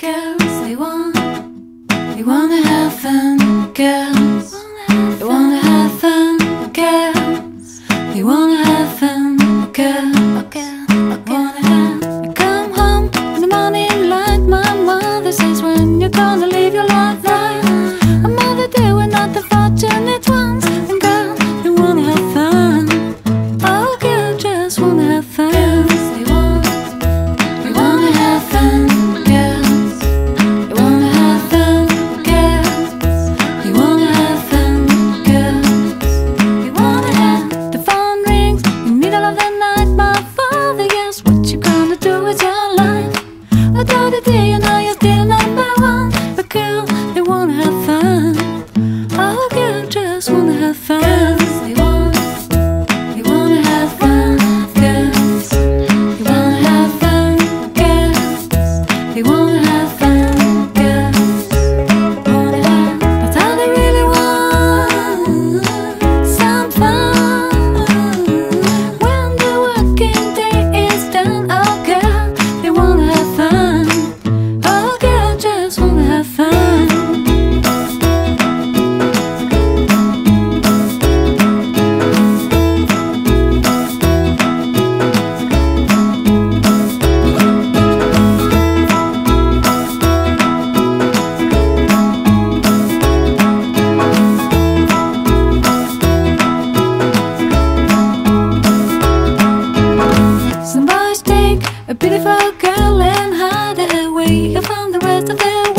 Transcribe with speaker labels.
Speaker 1: Girls, they want, they wanna have fun. Girls, they wanna have fun. Girls, they wanna have fun. Girls, wanna have. You come home in the morning light. My mother says when you're gonna live your life right. you know A beautiful girl and hide away. I found the rest of the